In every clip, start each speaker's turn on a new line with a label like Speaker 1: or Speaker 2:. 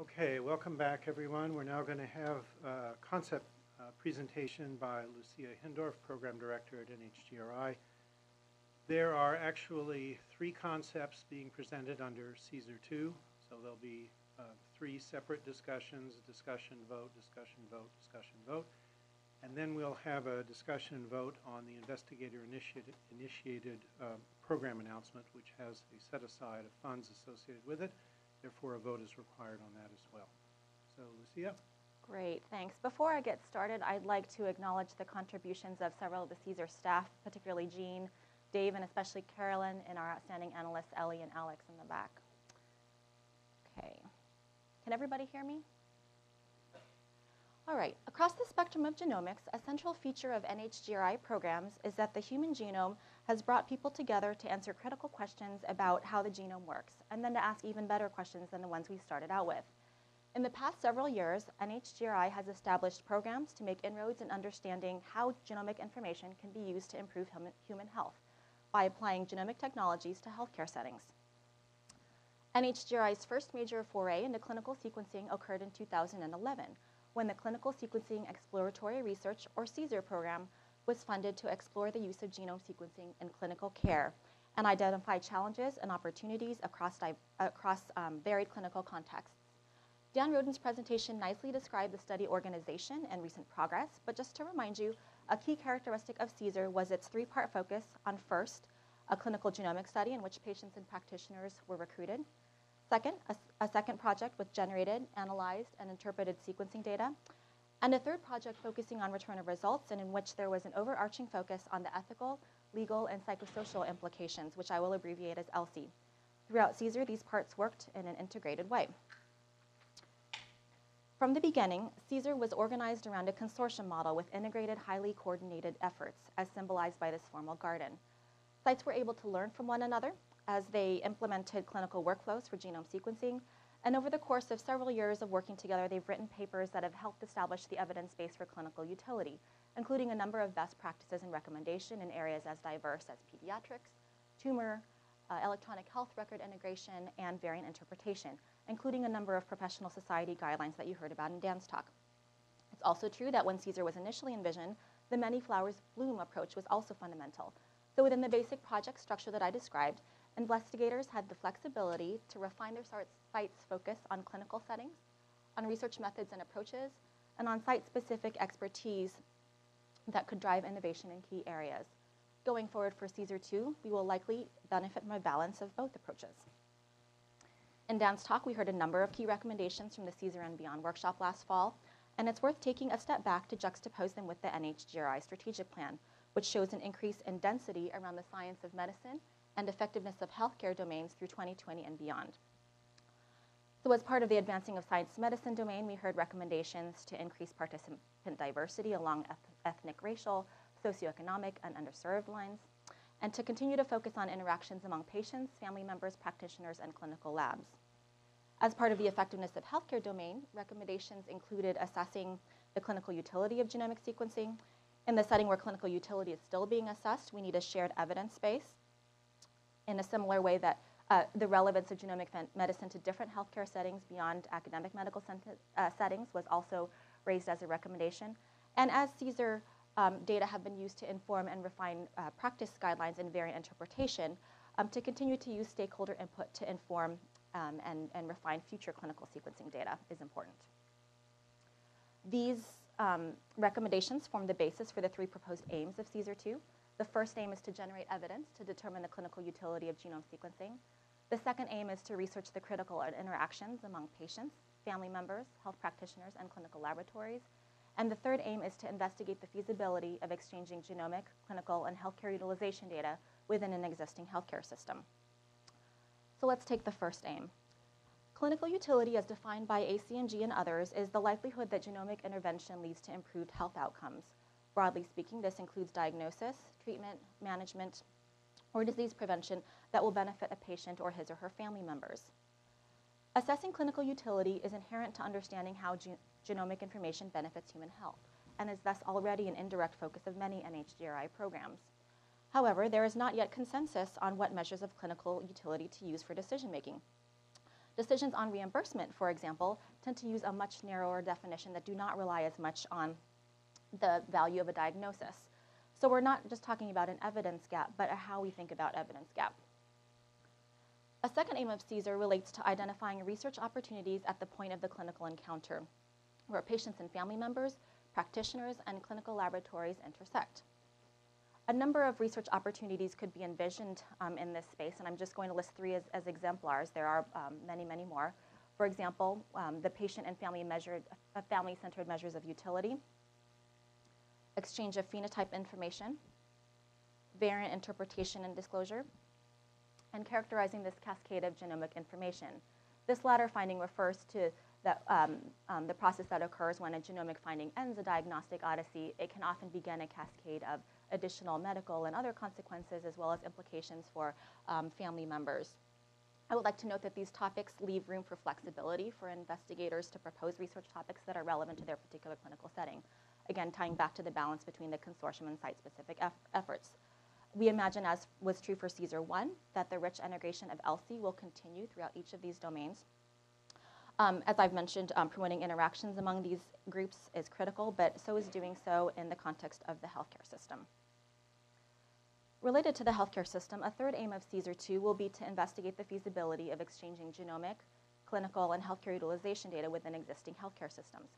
Speaker 1: Okay, welcome back, everyone. We're now going to have a concept uh, presentation by Lucia Hindorff, Program Director at NHGRI. There are actually three concepts being presented under CSER 2, so there'll be uh, three separate discussions, discussion, vote, discussion, vote, discussion, vote. And then we'll have a discussion vote on the investigator initiated, initiated uh, program announcement, which has a set aside of funds associated with it. Therefore, a vote is required on that as well. So, Lucia?
Speaker 2: Great, thanks. Before I get started, I'd like to acknowledge the contributions of several of the CSER staff, particularly Jean, Dave, and especially Carolyn, and our outstanding analysts, Ellie and Alex in the back. Okay. Can everybody hear me? All right, across the spectrum of genomics, a central feature of NHGRI programs is that the human genome has brought people together to answer critical questions about how the genome works, and then to ask even better questions than the ones we started out with. In the past several years, NHGRI has established programs to make inroads in understanding how genomic information can be used to improve human health by applying genomic technologies to healthcare settings. NHGRI's first major foray into clinical sequencing occurred in 2011 when the Clinical Sequencing Exploratory Research, or CSER program, was funded to explore the use of genome sequencing in clinical care and identify challenges and opportunities across, across um, varied clinical contexts. Dan Roden's presentation nicely described the study organization and recent progress, but just to remind you, a key characteristic of CSER was its three-part focus on first, a clinical genomic study in which patients and practitioners were recruited, Second, a, a, second project with generated, analyzed, and interpreted sequencing data. And a third project focusing on return of results and in which there was an overarching focus on the ethical, legal, and psychosocial implications, which I will abbreviate as ELSI. Throughout CSER, these parts worked in an integrated way. From the beginning, CSER was organized around a consortium model with integrated, highly coordinated efforts, as symbolized by this formal garden. Sites were able to learn from one another as they implemented clinical workflows for genome sequencing. And over the course of several years of working together, they've written papers that have helped establish the evidence base for clinical utility, including a number of best practices and recommendation in areas as diverse as pediatrics, tumor, uh, electronic health record integration, and variant interpretation, including a number of professional society guidelines that you heard about in Dan's talk. It's also true that when CSER was initially envisioned, the many flowers bloom approach was also fundamental. So within the basic project structure that I described, Investigators had the flexibility to refine their site's focus on clinical settings, on research methods and approaches, and on site-specific expertise that could drive innovation in key areas. Going forward for CSER 2, we will likely benefit from a balance of both approaches. In Dan's talk, we heard a number of key recommendations from the CSER and Beyond workshop last fall, and it's worth taking a step back to juxtapose them with the NHGRI strategic plan, which shows an increase in density around the science of medicine and effectiveness of healthcare domains through 2020 and beyond. So as part of the Advancing of Science Medicine domain, we heard recommendations to increase participant diversity along ethnic, racial, socioeconomic, and underserved lines, and to continue to focus on interactions among patients, family members, practitioners, and clinical labs. As part of the effectiveness of healthcare domain, recommendations included assessing the clinical utility of genomic sequencing. In the setting where clinical utility is still being assessed, we need a shared evidence base in a similar way that uh, the relevance of genomic medicine to different healthcare settings beyond academic medical uh, settings was also raised as a recommendation. And as CSER um, data have been used to inform and refine uh, practice guidelines and variant interpretation, um, to continue to use stakeholder input to inform um, and, and refine future clinical sequencing data is important. These um, recommendations form the basis for the three proposed aims of CSER 2. The first aim is to generate evidence to determine the clinical utility of genome sequencing. The second aim is to research the critical interactions among patients, family members, health practitioners, and clinical laboratories. And the third aim is to investigate the feasibility of exchanging genomic, clinical, and healthcare utilization data within an existing healthcare system. So let's take the first aim. Clinical utility, as defined by ACMG and others, is the likelihood that genomic intervention leads to improved health outcomes. Broadly speaking, this includes diagnosis, treatment, management, or disease prevention that will benefit a patient or his or her family members. Assessing clinical utility is inherent to understanding how ge genomic information benefits human health and is thus already an indirect focus of many NHGRI programs. However, there is not yet consensus on what measures of clinical utility to use for decision making. Decisions on reimbursement, for example, tend to use a much narrower definition that do not rely as much on the value of a diagnosis. So we're not just talking about an evidence gap, but how we think about evidence gap. A second aim of CSER relates to identifying research opportunities at the point of the clinical encounter, where patients and family members, practitioners, and clinical laboratories intersect. A number of research opportunities could be envisioned um, in this space, and I'm just going to list three as, as exemplars. There are um, many, many more. For example, um, the patient and family measured, uh, family-centered measures of utility, exchange of phenotype information, variant interpretation and disclosure, and characterizing this cascade of genomic information. This latter finding refers to that, um, um, the process that occurs when a genomic finding ends a diagnostic odyssey. It can often begin a cascade of additional medical and other consequences, as well as implications for um, family members. I would like to note that these topics leave room for flexibility for investigators to propose research topics that are relevant to their particular clinical setting. Again, tying back to the balance between the consortium and site-specific eff efforts. We imagine, as was true for CSER 1, that the rich integration of ELSI will continue throughout each of these domains. Um, as I've mentioned, um, promoting interactions among these groups is critical, but so is doing so in the context of the healthcare system. Related to the healthcare system, a third aim of CSER 2 will be to investigate the feasibility of exchanging genomic, clinical, and healthcare utilization data within existing healthcare systems.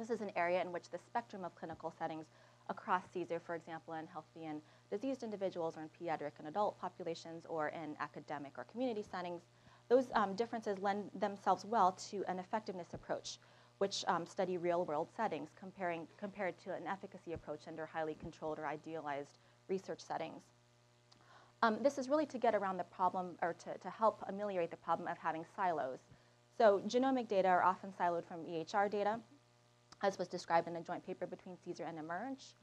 Speaker 2: This is an area in which the spectrum of clinical settings across CSER, for example, in healthy and diseased individuals or in pediatric and adult populations or in academic or community settings, those um, differences lend themselves well to an effectiveness approach, which um, study real-world settings comparing, compared to an efficacy approach under highly controlled or idealized research settings. Um, this is really to get around the problem or to, to help ameliorate the problem of having silos. So genomic data are often siloed from EHR data, as was described in a joint paper between CSER and eMERGE.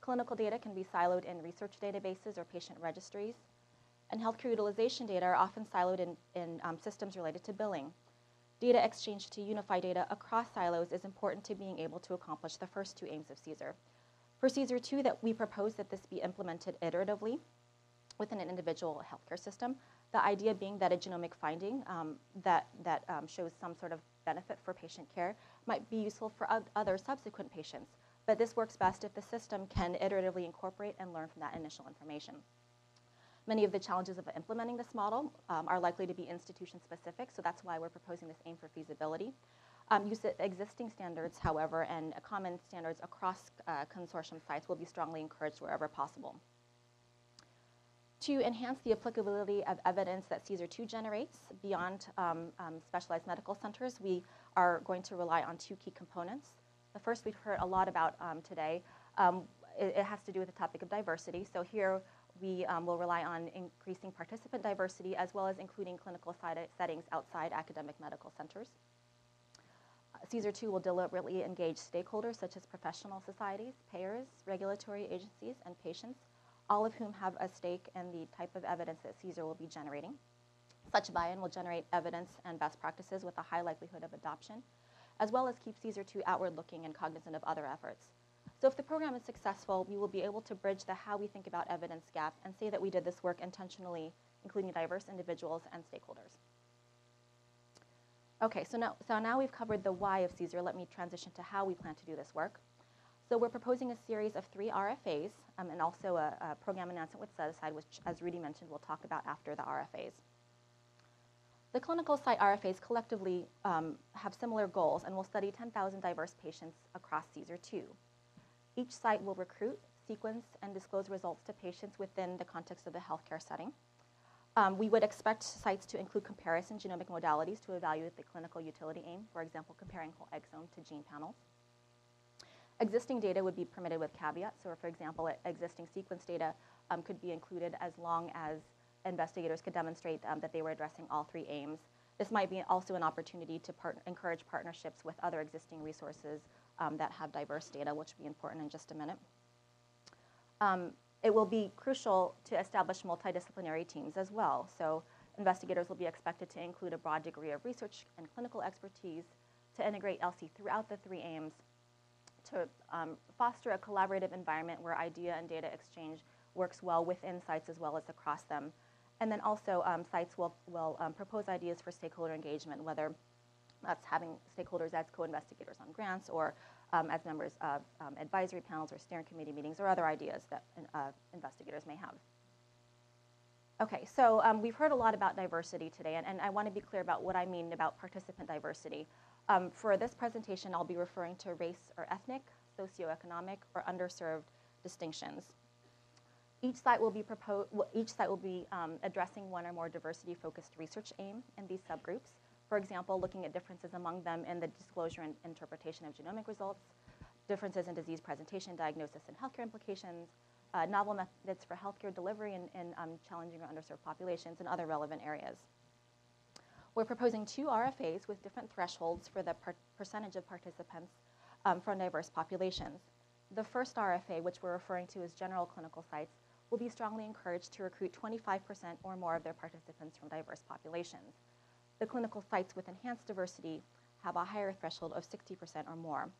Speaker 2: Clinical data can be siloed in research databases or patient registries. And healthcare utilization data are often siloed in, in um, systems related to billing. Data exchange to unify data across silos is important to being able to accomplish the first two aims of CSER. For CSER 2, that we propose that this be implemented iteratively within an individual healthcare system. The idea being that a genomic finding um, that, that um, shows some sort of benefit for patient care might be useful for other subsequent patients. But this works best if the system can iteratively incorporate and learn from that initial information. Many of the challenges of implementing this model um, are likely to be institution specific, so that's why we're proposing this aim for feasibility. Um, use existing standards, however, and common standards across uh, consortium sites will be strongly encouraged wherever possible. To enhance the applicability of evidence that CSER 2 generates beyond um, um, specialized medical centers, we are going to rely on two key components. The first we've heard a lot about um, today. Um, it, it, has to do with the topic of diversity. So here we um, will rely on increasing participant diversity as well as including clinical settings outside academic medical centers. CSER 2 will deliberately engage stakeholders such as professional societies, payers, regulatory agencies, and patients, all of whom have a stake in the type of evidence that CSER will be generating. Such buy-in will generate evidence and best practices with a high likelihood of adoption as well as keep CSER 2 outward-looking and cognizant of other efforts. So if the program is successful, we will be able to bridge the how we think about evidence gap and say that we did this work intentionally, including diverse individuals and stakeholders. Okay, so now, so now we've covered the why of CSER. Let me transition to how we plan to do this work. So we're proposing a series of three RFAs um, and also a, a program announcement with set aside, which, as Rudy mentioned, we'll talk about after the RFAs. The clinical site RFAs collectively um, have similar goals and will study 10,000 diverse patients across CSER 2. Each site will recruit, sequence, and disclose results to patients within the context of the healthcare setting. Um, we would expect sites to include comparison genomic modalities to evaluate the clinical utility aim, for example, comparing whole exome to gene panels. Existing data would be permitted with caveats, so for example, existing sequence data um, could be included as long as investigators could demonstrate um, that they were addressing all three aims. This might be also an opportunity to part encourage partnerships with other existing resources um, that have diverse data, which will be important in just a minute. Um, it will be crucial to establish multidisciplinary teams as well. So investigators will be expected to include a broad degree of research and clinical expertise to integrate ELSI throughout the three aims, to um, foster a collaborative environment where idea and data exchange works well within sites as well as across them, And then also, um, sites will, will um, propose ideas for stakeholder engagement, whether that's having stakeholders as co-investigators on grants or um, as members of um, advisory panels or steering committee meetings or other ideas that uh, investigators may have. Okay, so um, we've heard a lot about diversity today, and, and I want to be clear about what I mean about participant diversity. Um, for this presentation, I'll be referring to race or ethnic, socioeconomic, or underserved distinctions. Each site will be, each site will be um, addressing one or more diversity-focused research aim in these subgroups. For example, looking at differences among them in the disclosure and interpretation of genomic results, differences in disease presentation, diagnosis, and healthcare implications, uh, novel methods for healthcare delivery in, in um, challenging or underserved populations, and other relevant areas. We're proposing two RFAs with different thresholds for the per percentage of participants um, from diverse populations. The first RFA, which we're referring to as general clinical sites, will be strongly encouraged to recruit 25% or more of their participants from diverse populations. The clinical sites with enhanced diversity have a higher threshold of 60% or more.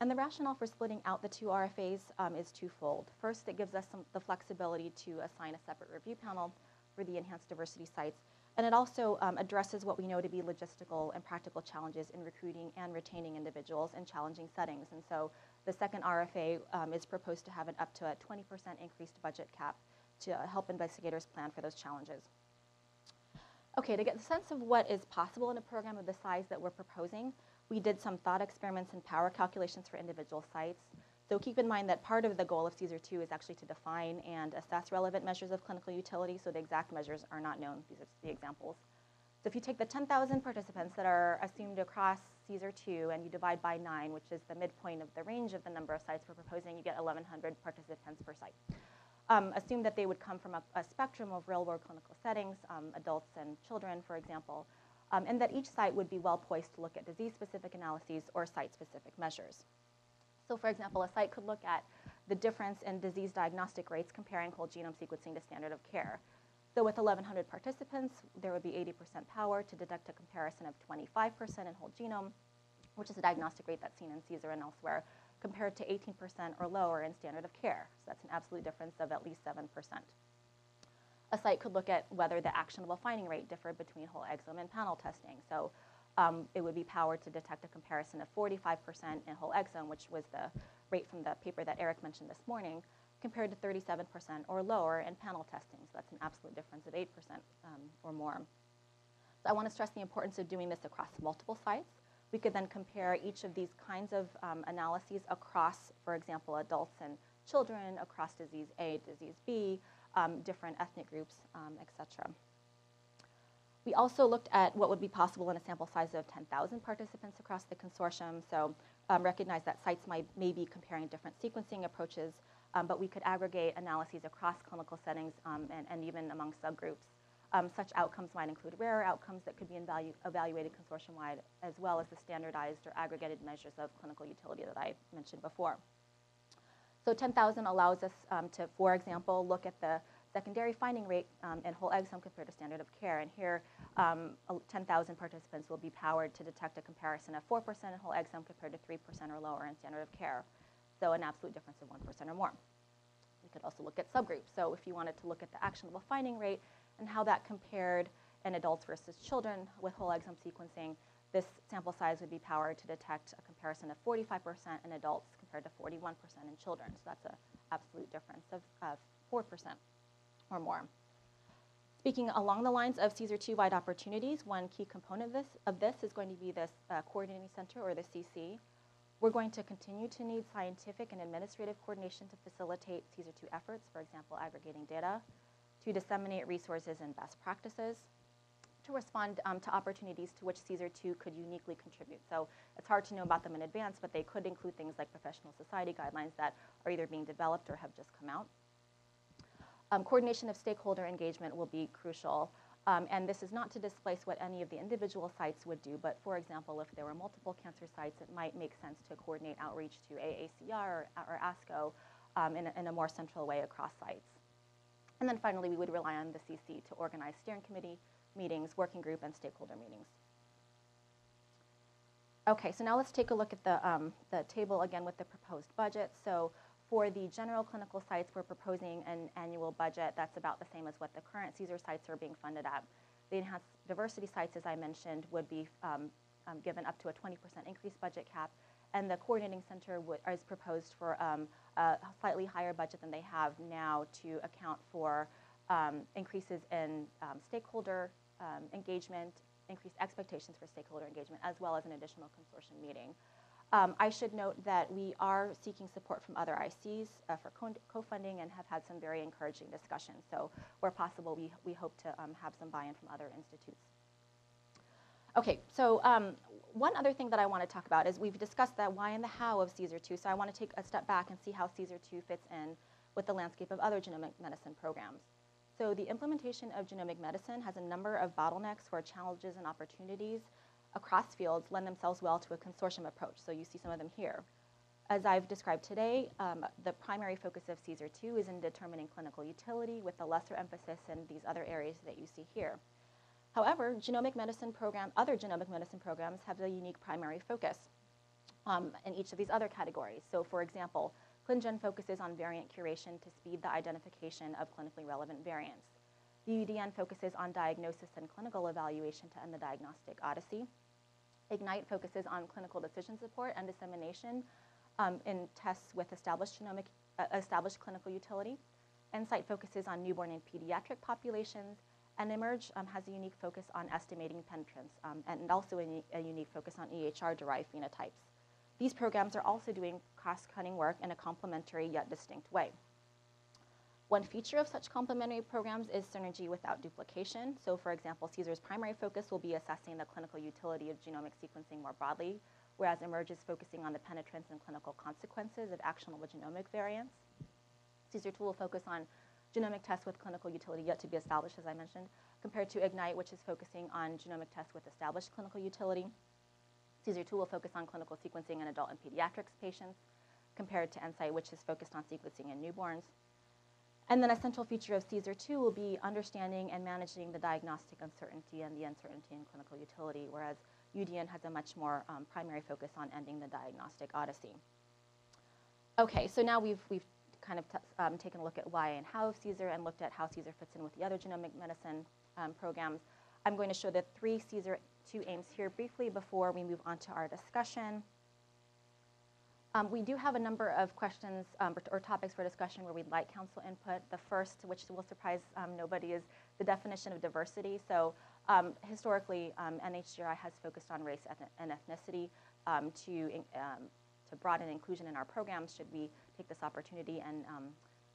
Speaker 2: And the rationale for splitting out the two RFAs um, is twofold. First, it gives us some, the flexibility to assign a separate review panel for the enhanced diversity sites. And it also um, addresses what we know to be logistical and practical challenges in recruiting and retaining individuals in challenging settings. And so the second RFA um, is proposed to have an up to a 20% increased budget cap to uh, help investigators plan for those challenges. Okay, to get a sense of what is possible in a program of the size that we're proposing, we did some thought experiments and power calculations for individual sites. So keep in mind that part of the goal of CSER 2 is actually to define and assess relevant measures of clinical utility, so the exact measures are not known. These are the examples. So if you take the 10,000 participants that are assumed across CSER 2 and you divide by 9, which is the midpoint of the range of the number of sites we're proposing, you get 1,100 participants per site. Um, assume that they would come from a, a spectrum of real-world clinical settings, um, adults and children, for example, um, and that each site would be well poised to look at disease-specific analyses or site-specific measures. So for example, a site could look at the difference in disease diagnostic rates comparing whole genome sequencing to standard of care. So with 1,100 participants, there would be 80% power to detect a comparison of 25% in whole genome, which is a diagnostic rate that's seen in CSER and elsewhere, compared to 18% or lower in standard of care. So that's an absolute difference of at least 7%. A site could look at whether the actionable finding rate differed between whole exome and panel testing. So um, it would be powered to detect a comparison of 45% in whole exome, which was the rate from the paper that Eric mentioned this morning, compared to 37% or lower in panel testing. So that's an absolute difference of 8% um, or more. So I want to stress the importance of doing this across multiple sites we could then compare each of these kinds of um, analyses across, for example, adults and children, across disease A, disease B, um, different ethnic groups, um, et cetera. We also looked at what would be possible in a sample size of 10,000 participants across the consortium. So um, recognize that sites might, may be comparing different sequencing approaches, um, but we could aggregate analyses across clinical settings um, and, and even among subgroups. Um, such outcomes might include rarer outcomes that could be evalu evaluated consortium-wide, as well as the standardized or aggregated measures of clinical utility that I mentioned before. So 10,000 allows us um, to, for example, look at the secondary finding rate um, in whole exome compared to standard of care. And here, um, 10,000 participants will be powered to detect a comparison of 4% in whole exome compared to 3% or lower in standard of care. So an absolute difference of 1% or more. We could also look at subgroups. So if you wanted to look at the actionable finding rate and how that compared in adults versus children with whole exome sequencing, this sample size would be powered to detect a comparison of 45% in adults compared to 41% in children. So that's an absolute difference of, of 4% or more. Speaking along the lines of CSER 2 wide opportunities, one key component of this, of this is going to be this uh, coordinating center or the CC. We're going to continue to need scientific and administrative coordination to facilitate CSER 2 efforts, for example, aggregating data, to disseminate resources and best practices, to respond um, to opportunities to which CSER 2 could uniquely contribute. So it's hard to know about them in advance, but they could include things like professional society guidelines that are either being developed or have just come out. Um, coordination of stakeholder engagement will be crucial. Um, and this is not to displace what any of the individual sites would do, but for example, if there were multiple cancer sites, it might make sense to coordinate outreach to AACR or, or ASCO um, in, a, in a more central way across sites. And then finally, we would rely on the CC to organize steering committee meetings, working group, and stakeholder meetings. Okay, so now let's take a look at the, um, the table again with the proposed budget. So For the general clinical sites, we're proposing an annual budget that's about the same as what the current CSER sites are being funded at. The enhanced diversity sites, as I mentioned, would be um, um, given up to a 20% increased budget cap, and the coordinating center is proposed for um, a slightly higher budget than they have now to account for um, increases in um, stakeholder um, engagement, increased expectations for stakeholder engagement, as well as an additional consortium meeting. Um, I should note that we are seeking support from other ICs uh, for co- co-funding and have had some very encouraging discussions. So where possible, we, we hope to um, have some buy-in from other institutes. Okay, so um, one other thing that I want to talk about is we've discussed the why and the how of CSER 2. So I want to take a step back and see how CSER 2 fits in with the landscape of other genomic medicine programs. So the implementation of genomic medicine has a number of bottlenecks where challenges and opportunities across fields lend themselves well to a consortium approach. So you see some of them here. As I've described today, um, the primary focus of CSER 2 is in determining clinical utility with a lesser emphasis in these other areas that you see here. However, genomic medicine program, other genomic medicine programs have a unique primary focus um, in each of these other categories. So for example, ClinGen focuses on variant curation to speed the identification of clinically relevant variants. The UDN focuses on diagnosis and clinical evaluation to end the diagnostic odyssey. Ignite focuses on clinical decision support and dissemination um, in tests with established genomic, uh, established clinical utility. NSIGHT focuses on newborn and pediatric populations, and eMERGE um, has a unique focus on estimating penetrance um, and also a, a, unique focus on EHR-derived phenotypes. These programs are also doing cross-cutting work in a complementary yet distinct way. One feature of such complementary programs is synergy without duplication. So for example, CSER's primary focus will be assessing the clinical utility of genomic sequencing more broadly, whereas eMERGE is focusing on the penetrance and clinical consequences of actionable genomic variants. CSER 2 will focus on genomic tests with clinical utility yet to be established, as I mentioned, compared to IGNITE, which is focusing on genomic tests with established clinical utility. CSER 2 will focus on clinical sequencing in adult and pediatrics patients, compared to NSIGHT, which is focused on sequencing in newborns. And then a central feature of CSER 2 will be understanding and managing the diagnostic uncertainty and the uncertainty in clinical utility, whereas UDN has a much more um, primary focus on ending the diagnostic odyssey. Okay, so now we've, we've kind of um, taken a look at why and how of CSER and looked at how CSER fits in with the other genomic medicine um, programs. I'm going to show the three CSER 2 aims here briefly before we move on to our discussion. Um, we do have a number of questions um, or, or, topics for discussion where we'd like council input. The first, which will surprise um, nobody, is the definition of diversity. So um, historically, NHGRI um, has focused on race and ethnicity um, to, to broaden inclusion in our programs. Should we take this opportunity and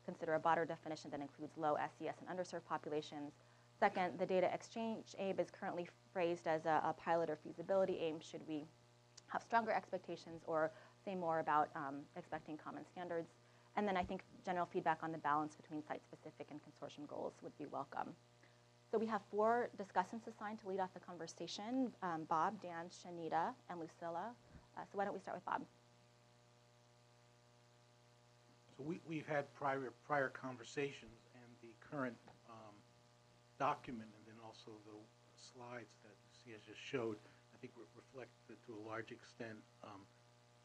Speaker 2: consider a broader definition that includes low SES and underserved populations? Second, the data exchange aim is currently phrased as a, a pilot or feasibility aim. Should we have stronger expectations or say more about um, expecting common standards. And then I think general feedback on the balance between site-specific and consortium goals would be welcome. So we have four discussants assigned to lead off the conversation, um, Bob, Dan, Shanita, and Lucila. Uh, so why don't we start with Bob?
Speaker 3: So we, we've had prior, prior conversations and the current um, document and then also the slides that Lucia just showed, I think reflect to a large extent um,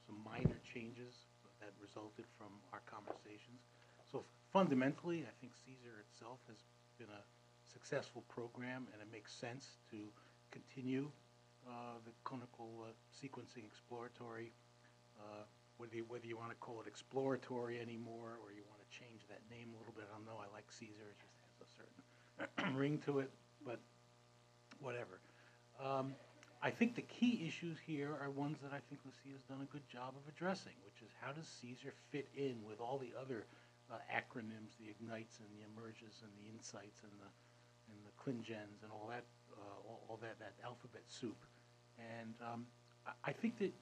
Speaker 3: some minor changes that resulted from our conversations. So fundamentally, I think CSER itself has been a successful program, and it makes sense to continue uh, the clinical uh, sequencing exploratory, uh, whether you, whether you want to call it exploratory anymore or you want to change that name a little bit. I don't know. I like CSER; it just has a certain ring to it, but whatever. Um, I think the key issues here are ones that I think Lucia has done a good job of addressing, which is how does CSER fit in with all the other uh, acronyms, the ignites and the emerges and the insights and the and the ClinGens and all that, uh, all, all, that that alphabet soup. And um, I, I think that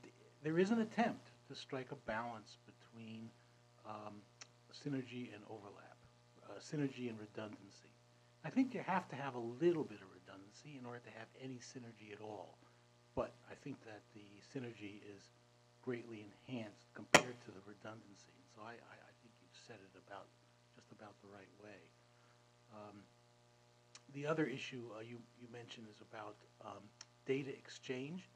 Speaker 3: there is an attempt to strike a balance between um, synergy and overlap, uh, synergy and redundancy. I think you have to have a little bit of redundancy in order to have any synergy at all. But I think that the synergy is greatly enhanced compared to the redundancy. So I, I, I think you've said it about just about the right way. Um, the other issue uh, you, you mentioned is about um, data exchange.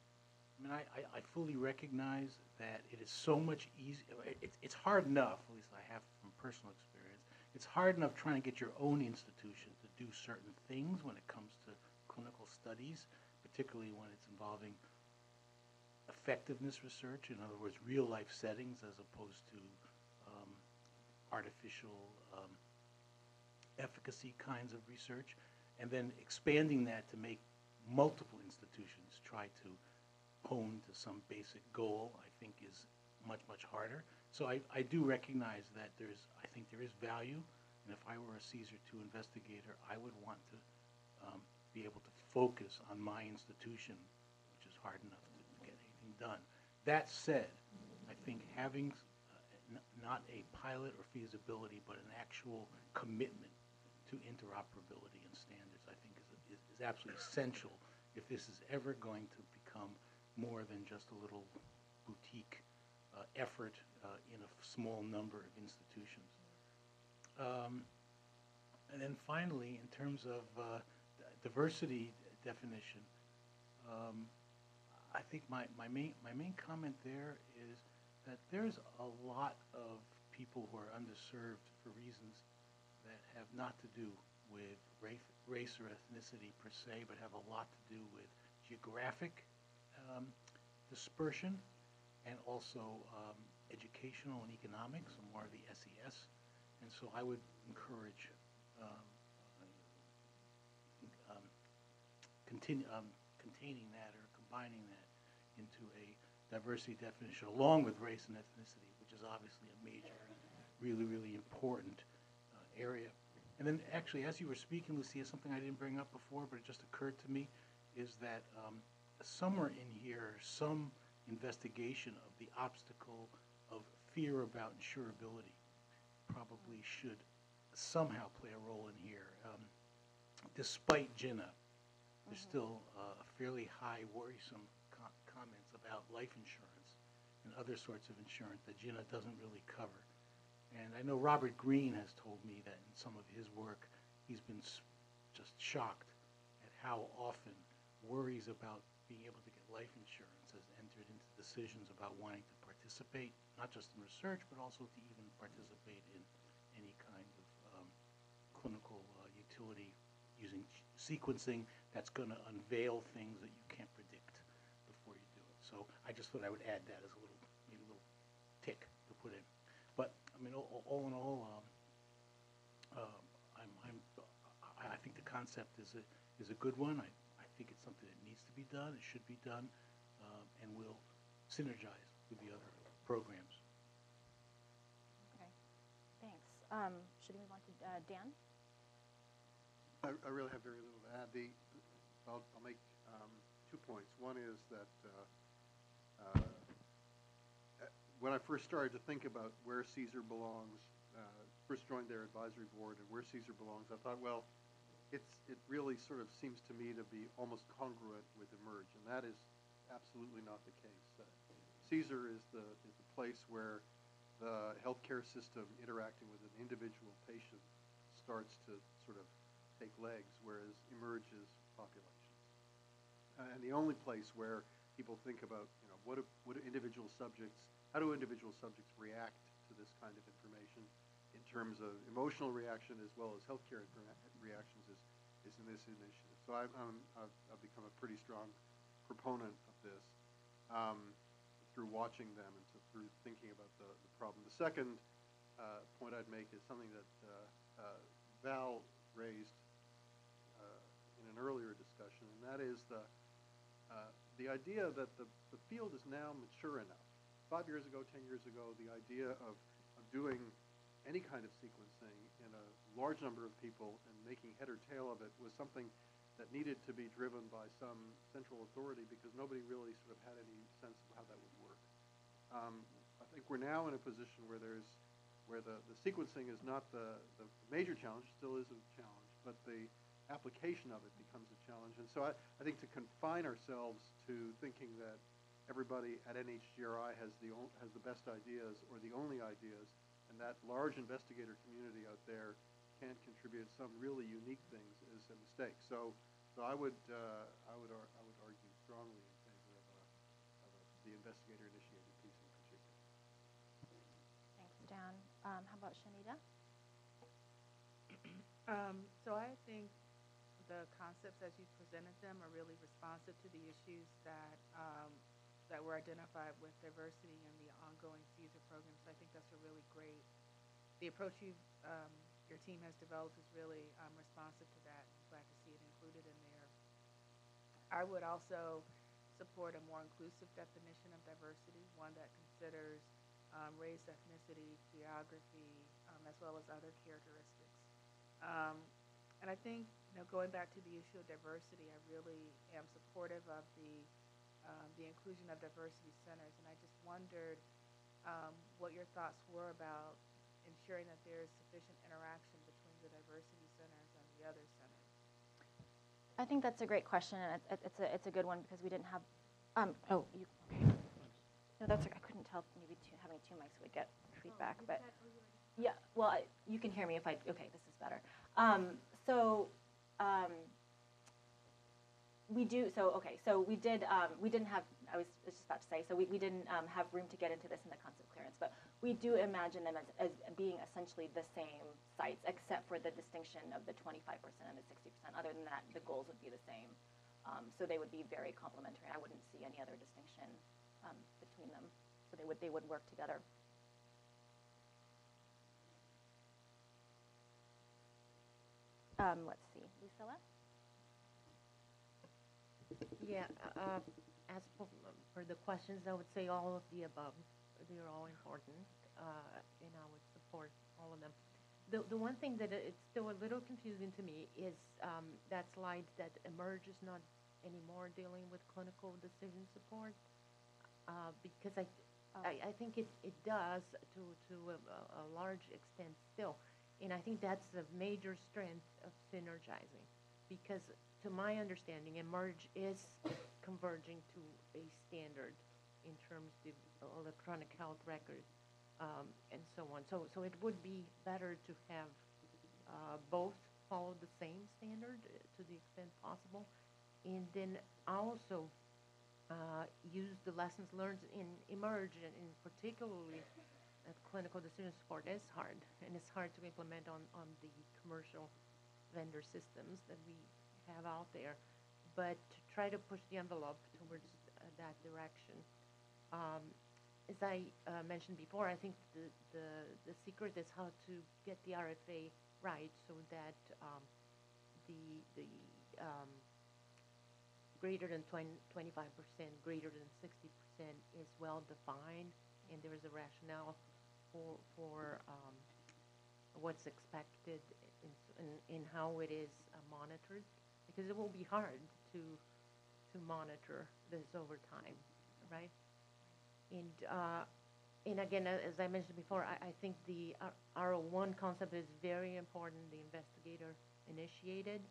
Speaker 3: I mean, I, I, fully recognize that it is so much easier. It's, it's hard enough, at least I have from personal experience, it's hard enough trying to get your own institution to do certain things when it comes to clinical studies, particularly when it's involving effectiveness research, in other words, real life settings as opposed to um, artificial um, efficacy kinds of research, and then expanding that to make multiple institutions try to hone to some basic goal, I think is much, much harder. So I, I do recognize that there's, I think there is value, and if I were a CSER 2 investigator, I would want to um, be able to focus on my institution, which is hard enough to get anything done. That said, I think having uh, not a pilot or feasibility, but an actual commitment to interoperability and standards, I think is, is, is absolutely essential if this is ever going to become more than just a little boutique uh, effort uh, in a small number of institutions. Um, and then finally, in terms of uh, diversity definition, um, I think my, my, main, my main comment there is that there's a lot of people who are underserved for reasons that have not to do with race, race or ethnicity per se, but have a lot to do with geographic um, dispersion and also um, educational and economics, or more of the SES. And so I would encourage um, continue, um, containing that or combining that into a diversity definition along with race and ethnicity, which is obviously a major, really, really important uh, area. And then actually, as you were speaking, Lucia, something I didn't bring up before, but it just occurred to me, is that um, somewhere in here, some investigation of the obstacle of fear about insurability probably should somehow play a role in here. Um, despite GINA, there's still uh, fairly high worrisome co- comments about life insurance and other sorts of insurance that GINA doesn't really cover. And I know Robert Green has told me that in some of his work, he's been just shocked at how often worries about being able to get life insurance has entered into decisions about wanting to participate, not just in research, but also to even participate in any kind of um, clinical uh, utility using sequencing that's going to unveil things that you can't predict before you do it. So I just thought I would add that as a little, maybe a little tick to put in. But, I mean, all, all in all, um, um, I'm, I'm, I, think the concept is a, is a good one. I, I think it's something that needs to be done, it should be done, um, and will synergize with the other programs.
Speaker 2: Okay, thanks. Um, Should we move on to uh, Dan?
Speaker 4: I, I really have very little to add. The, I'll, I'll make um, two points. One is that uh, uh, uh, when I first started to think about where CSER belongs, uh, first joined their advisory board and where CSER belongs, I thought, well, it's, it really sort of seems to me to be almost congruent with Emerge, and that is absolutely not the case. Uh, CSER is the, is the place where the healthcare system interacting with an individual patient starts to sort of take legs, whereas Emerge is populations. Uh, and the only place where people think about, you know, what do, what do individual subjects, how do individual subjects react to this kind of information in terms of emotional reaction as well as healthcare reactions is, is in this initiative. So I'm, I'm, I've, become a pretty strong proponent of this um, through watching them and to, through thinking about the, the problem. The second uh, point I'd make is something that uh, uh, Val raised an earlier discussion, and that is the uh, the idea that the, the field is now mature enough. Five years ago, ten years ago, the idea of, of doing any kind of sequencing in a large number of people and making head or tail of it was something that needed to be driven by some central authority because nobody really sort of had any sense of how that would work. Um, I think we're now in a position where there's where the, the sequencing is not the, the major challenge, still is a challenge, but the application of it becomes a challenge. And so I, I think to confine ourselves to thinking that everybody at NHGRI has the, o- has the best ideas or the only ideas, and that large investigator community out there can't contribute some really unique things is a mistake. So, so I would, uh, I would, ar- I would argue strongly in favor of a, investigator-initiated piece in particular.
Speaker 2: Thanks, Dan. Um, how about Shanita?
Speaker 5: Um, so I think the concepts as you presented them are really responsive to the issues that, um, that were identified with diversity in the ongoing CSER program. So I think that's a really great, the approach you, um, your team has developed is really, um, responsive to that. I'm glad to see it included in there. I would also support a more inclusive definition of diversity, one that considers, um, race, ethnicity, geography, um, as well as other characteristics. Um, and I think, you know, going back to the issue of diversity, I really am supportive of the um, the inclusion of diversity centers, and I just wondered um, what your thoughts were about ensuring that there is sufficient interaction between the diversity centers and the other centers.
Speaker 2: I think that's a great question, and it's, it's a it's a good one because we didn't have. Um, oh, you. Okay. No, that's. I couldn't tell. Maybe two, having two mics would get feedback, but. Yeah. Well, I, you can hear me if I. Okay, this is better. Um, so. Um, we do so okay so we did um, we didn't have i was just about to say so we, we didn't um, have room to get into this in the concept clearance but we do imagine them as, as being essentially the same sites except for the distinction of the 25% and the 60% other than that the goals would be the same. Um, so they would be very complementary. I wouldn't see any other distinction um, between them. So they would they would work together um, let's see lucila
Speaker 6: Yeah, uh, as for, for the questions, I would say all of the above. They're all important, uh, and I would support all of them. The, the one thing that it's still a little confusing to me is um, that slide that emerge is not anymore dealing with clinical decision support, uh, because I, I, I think it, it does to, to a, a large extent still. And I think that's a major strength of synergizing, because to my understanding, Emerge is converging to a standard in terms of electronic health record um, and so on. So, so it would be better to have uh, both follow the same standard uh, to the extent possible, and then also uh, use the lessons learned in Emerge, and, and particularly clinical decision support is hard, and it's hard to implement on, on the commercial vendor systems that we have out there, but to try to push the envelope towards uh, that direction. Um, as I uh, mentioned before, I think the, the, the secret is how to get the RFA right so that um, the, the um, greater than 20, 25%, greater than 60% is well defined, and there is a rationale for, for um, what's expected in, in, in how it is uh, monitored because it will be hard to to monitor this over time, right? And uh, and again, as I mentioned before, I, I think the R01 concept is very important, the investigator initiated,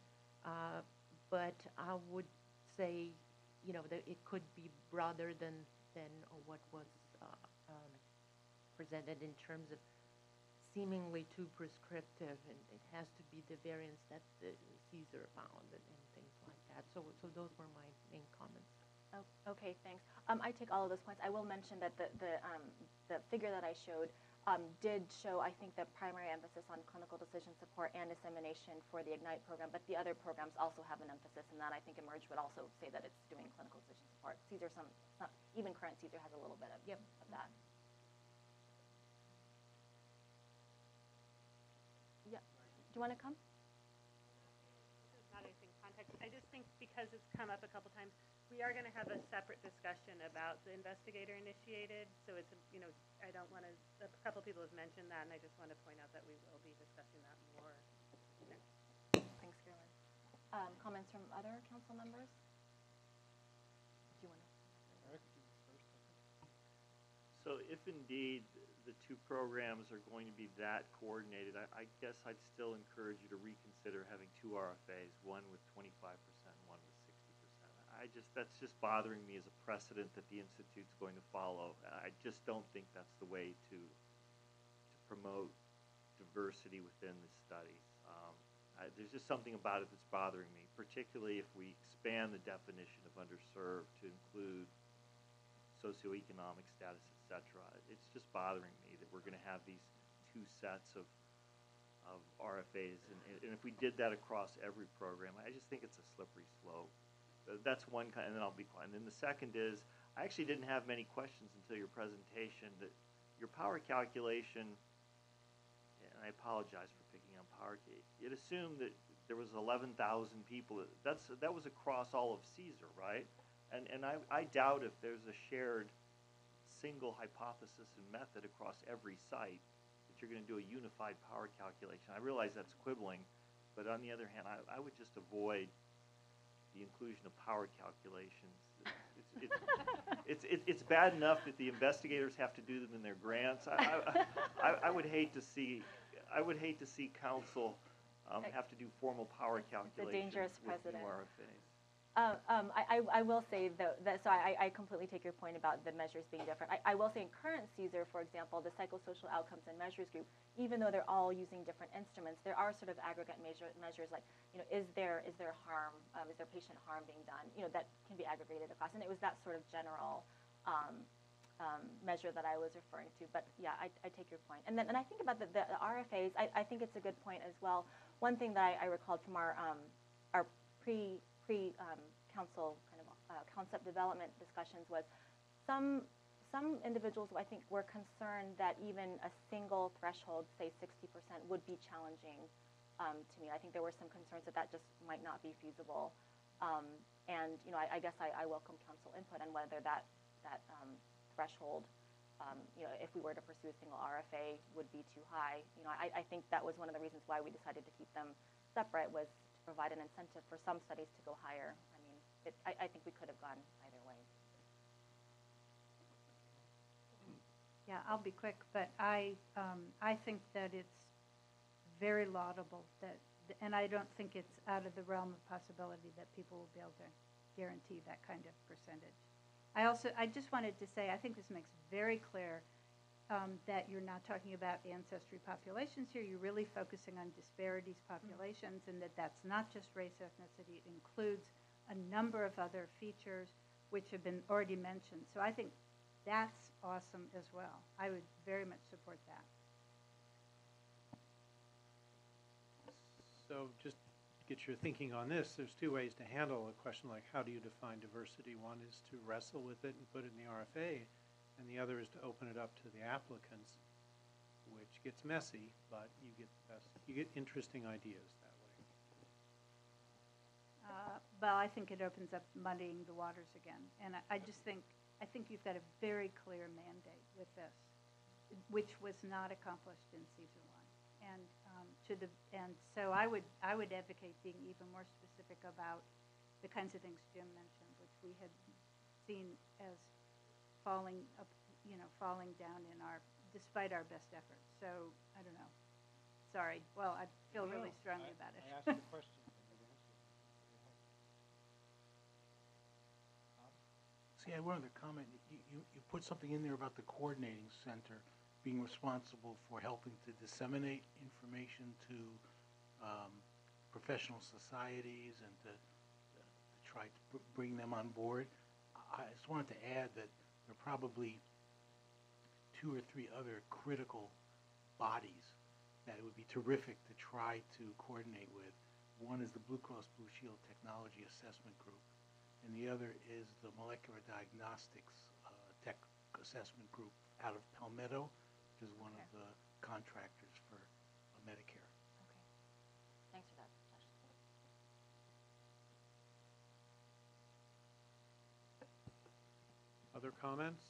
Speaker 6: uh, but I would say, you know, that it could be broader than than what was uh, um, presented in terms of seemingly too prescriptive, and it has to be the variance that the CSER found and, and things like that. So, so those were my main comments.
Speaker 2: Oh, okay, thanks. Um, I take all of those points. I will mention that the the, um, the figure that I showed um, did show, I think, the primary emphasis on clinical decision support and dissemination for the Ignite program, but the other programs also have an emphasis in that. I think Emerge would also say that it's doing clinical decision support. CSER, some, some even current CSER has a little bit of,
Speaker 6: Yep.
Speaker 2: of that. Yeah. Do you want to come?
Speaker 7: Not anything context. I just think because it's come up a couple times, we are going to have a separate discussion about the investigator initiated. So it's, you know, I don't want to, a couple people have mentioned that, and I just want to point out that we will be discussing that more.
Speaker 2: Thanks, Carolyn. Um, comments from other council members? Do you want to?
Speaker 8: So if indeed the two programs are going to be that coordinated, I, I guess I'd still encourage you to reconsider having two RFAs, one with twenty-five percent, and one with sixty percent. I just, that's just bothering me as a precedent that the Institute's going to follow. I just don't think that's the way to, to promote diversity within the studies. Um, I, there's just something about it that's bothering me, particularly if we expand the definition of underserved to include socioeconomic status, et cetera. It's just bothering me that we're gonna have these two sets of, of RFAs, and, and if we did that across every program, I just think it's a slippery slope. That's one kind, and then I'll be quiet. And then the second is, I actually didn't have many questions until your presentation, that your power calculation, and I apologize for picking on power, ca- it assumed that there was eleven thousand people, that's, that was across all of CSER, right? And, and I, I doubt if there's a shared single hypothesis and method across every site that you're gonna do a unified power calculation. I realize that's quibbling, but on the other hand, I, I would just avoid the inclusion of power calculations. It's, it's, it's, it's, it's bad enough that the investigators have to do them in their grants. I, I, I, I would hate to see, I would hate to see council, um, have to do formal power calculations The
Speaker 2: dangerous
Speaker 8: with new
Speaker 2: precedent. Uh, um, I, I, I will say though that so I, I completely take your point about the measures being different. I, I will say in current CSER, for example, the psychosocial outcomes and measures group, even though they're all using different instruments, there are sort of aggregate measure, measures like you know is there is there harm um, is there patient harm being done you know that can be aggregated across, and it was that sort of general. Um, um, measure that I was referring to, but yeah, I, I take your point. And then, and I think about the, the, RFAs. I, I think it's a good point as well. One thing that I, I recalled from our um, our pre pre um, council kind of uh, concept development discussions was some some individuals I think were concerned that even a single threshold, say 60%, would be challenging um, to me. I think there were some concerns that that just might not be feasible. Um, and you know, I, I guess I, I welcome council input on whether that that um, threshold, um, you know, if we were to pursue a single RFA, would be too high. You know, I, I think that was one of the reasons why we decided to keep them separate was provide an incentive for some studies to go higher. I mean, it, I, I think we could have gone either way.
Speaker 9: Yeah, I'll be quick, but I, um, I think that it's very laudable that, and I don't think it's out of the realm of possibility that people will be able to guarantee that kind of percentage. I also, I just wanted to say, I think this makes very clear um, that you're not talking about ancestry populations here. You're really focusing on disparities populations, and that that's not just race ethnicity. It includes a number of other features which have been already mentioned. So I think that's awesome as well. I would very much support that.
Speaker 1: So just get your thinking on this, there's two ways to handle a question like how do you define diversity? One is to wrestle with it and put it in the RFA, and the other is to open it up to the applicants, which gets messy, but you get the best, you get interesting ideas that way.
Speaker 9: Uh, Well, I think it opens up muddying the waters again. And I- I just think, I think you've got a very clear mandate with this, which was not accomplished in CSER one. And um, to the, and so I would, I would advocate being even more specific about the kinds of things Jim mentioned, which we had seen as falling, up, you know, falling down in our, despite our best efforts. So, I don't know. Sorry. Well, I feel really strongly about it.
Speaker 10: I asked the question, and you answered.
Speaker 3: See, I wanted to comment, you, you, you put something in there about the coordinating center being responsible for helping to disseminate information to, um, professional societies and to, to try to br- bring them on board. I I just wanted to add that there are probably two or three other critical bodies that it would be terrific to try to coordinate with. One is the Blue Cross Blue Shield Technology Assessment Group, and the other is the Molecular Diagnostics uh, Tech Assessment Group out of Palmetto, which is one of the contractors for uh, Medicare.
Speaker 2: Okay. Thanks for that suggestion.
Speaker 1: Other comments?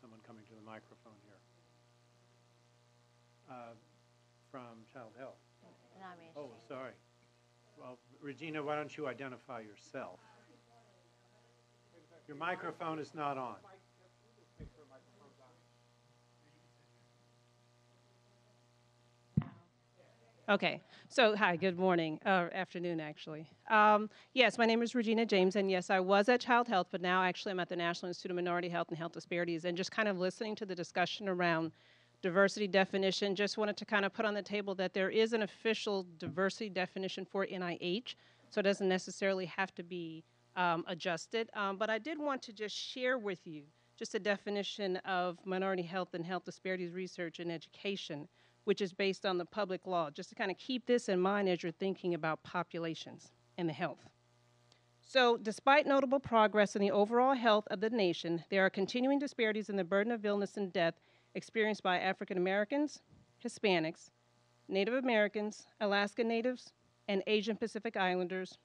Speaker 1: Someone coming to the microphone here. Uh, From Child Health. Oh, sorry. Well, Regina, why don't you identify yourself? Your microphone is not on.
Speaker 11: Okay, so hi, good morning, or afternoon, actually. Um, yes, my name is Regina James, and yes, I was at Child Health, but now actually I'm at the National Institute of Minority Health and Health Disparities, and just kind of listening to the discussion around diversity definition. Just wanted to kind of put on the table that there is an official diversity definition for NIH, so it doesn't necessarily have to be um, adjusted. Um, but I did want to just share with you just a definition of minority health and health disparities research and education, which is based on the public law, just to kind of keep this in mind as you're thinking about populations and the health. So, despite notable progress in the overall health of the nation, there are continuing disparities in the burden of illness and death experienced by African Americans, Hispanics, Native Americans, Alaska Natives, and Asian Pacific Islanders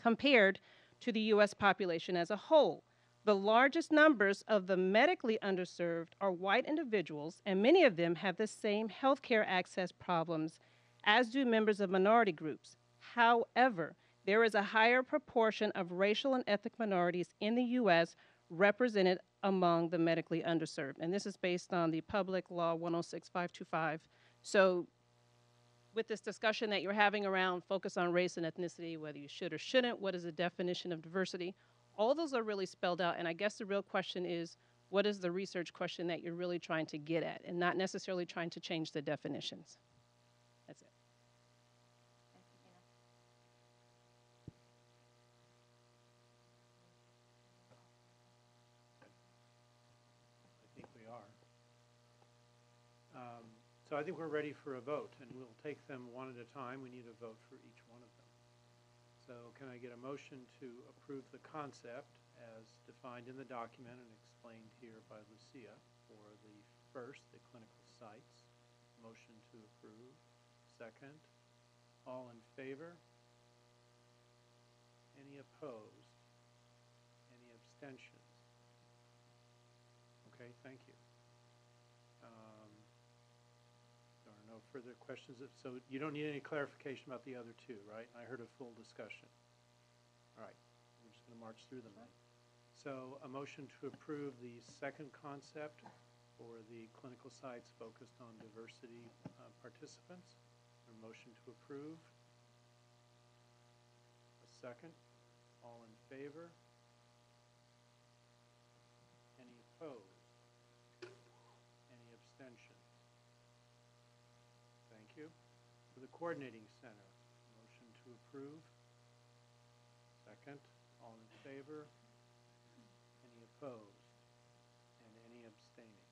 Speaker 11: compared to the U.S. population as a whole. The largest numbers of the medically underserved are white individuals, and many of them have the same healthcare access problems as do members of minority groups. However, there is a higher proportion of racial and ethnic minorities in the U.S. represented among the medically underserved. And this is based on the Public Law 106525. So, with this discussion that you're having around focus on race and ethnicity, whether you should or shouldn't, what is the definition of diversity? All those are really spelled out. And I guess the real question is what is the research question that you're really trying to get at, and not necessarily trying to change the definitions? That's it.
Speaker 1: I think we are. Um, So I think we're ready for a vote, and we'll take them one at a time. We need a vote for each one of them. So can I get a motion to approve the concept as defined in the document and explained here by Lucia for the first, the clinical sites? Motion to approve. Second. All in favor? Any opposed? Any abstentions? Okay, thank you. Um, There are no further questions, so you don't need any clarification about the other two, right? I heard a full discussion. All right, we're just going to march through them then. So a motion to approve the second concept for the clinical sites focused on diversity uh, participants. A motion to approve. A second. All in favor? Any opposed? Any abstentions? Thank you. For the Coordinating Center, motion to approve. Second, all in favor? Any opposed? And any abstaining?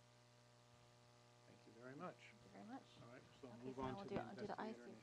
Speaker 1: Thank you very much.
Speaker 2: Thank you very much.
Speaker 1: All right, so
Speaker 2: Okay,
Speaker 1: move
Speaker 2: so
Speaker 1: on
Speaker 2: now
Speaker 1: to
Speaker 2: we'll
Speaker 1: the
Speaker 2: do- I'll do the
Speaker 1: investigator